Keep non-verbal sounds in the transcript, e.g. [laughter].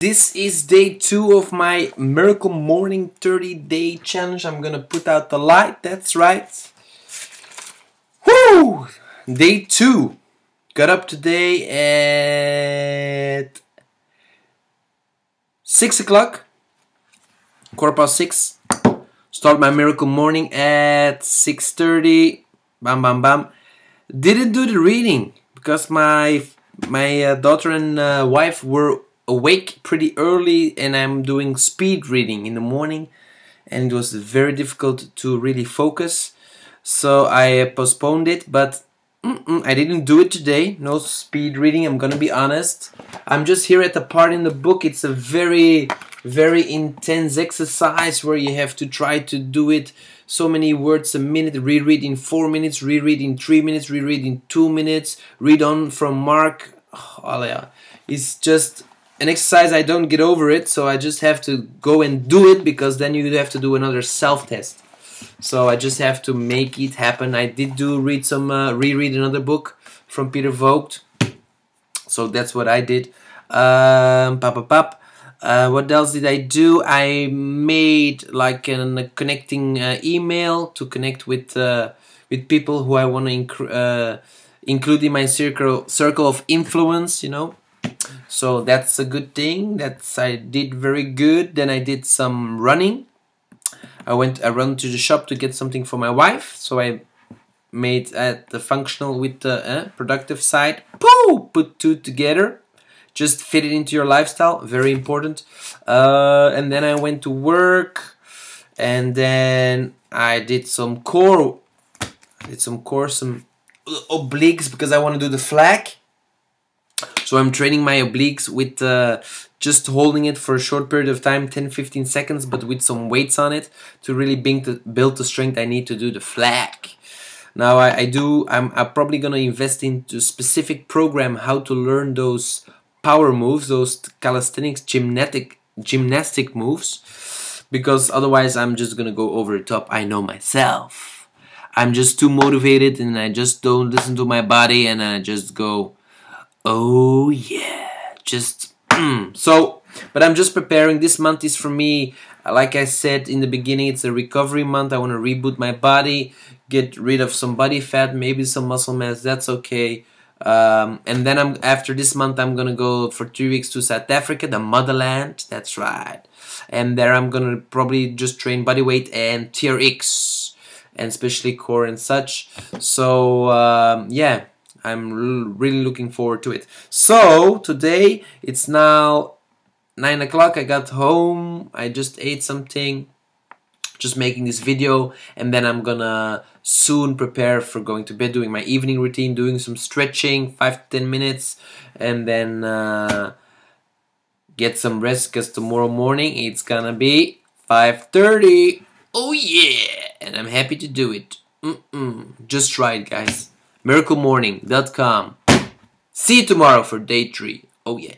This is day two of my Miracle Morning 30 Day Challenge. I'm gonna put out the light, that's right. Woo! Day two. Got up today at 6 o'clock, quarter past 6. Start my Miracle Morning at 6.30. Bam, bam, bam. Didn't do the reading because my my uh, daughter and uh, wife were awake pretty early and I'm doing speed reading in the morning and it was very difficult to really focus. So I postponed it but mm -mm, I didn't do it today. No speed reading I'm gonna be honest. I'm just here at the part in the book. It's a very very intense exercise where you have to try to do it so many words a minute reread in four minutes reread in three minutes reread in two minutes read on from Mark. [sighs] Oh, it's just an exercise I don't get over it so I just have to go and do it because then you have to do another self-test so I just have to make it happen I did do read some uh, reread another book from Peter Voogd so that's what I did um, pop, pop, pop. Uh, what else did I do? I made like a connecting uh, email to connect with uh, with people who I want to inc uh, include in my circle circle of influence. You know, so that's a good thing that's I did very good. Then I did some running. I went I ran to the shop to get something for my wife. So I made at the functional with the uh, productive side. Pooh! put two together. Just fit it into your lifestyle. Very important. Uh, and then I went to work. And then I did some core I did some core some obliques because I want to do the flag so I'm training my obliques with uh, just holding it for a short period of time, 10-15 seconds, but with some weights on it to really build the strength I need to do the flag. Now I, I do, I'm, I'm probably gonna invest into specific program how to learn those power moves, those calisthenics gymnastic gymnastic moves, because otherwise I'm just gonna go over the top. I know myself. I'm just too motivated and I just don't listen to my body and I just go Oh yeah, just mm. so. But I'm just preparing. This month is for me. Like I said in the beginning, it's a recovery month. I want to reboot my body, get rid of some body fat, maybe some muscle mass. That's okay. Um, and then I'm after this month, I'm gonna go for three weeks to South Africa, the motherland. That's right. And there I'm gonna probably just train body weight and TRX, and especially core and such. So um, yeah I'm really looking forward to it. So today it's now nine o'clock. I got home. I just ate something. Just making this video, and then I'm gonna soon prepare for going to bed, doing my evening routine, doing some stretching, five to ten minutes, and then uh, get some rest. Cause tomorrow morning it's gonna be 5:30. Oh yeah, and I'm happy to do it. Mm -mm. Just try it, guys miraclemorning.com. See you tomorrow for day three. Oh yeah.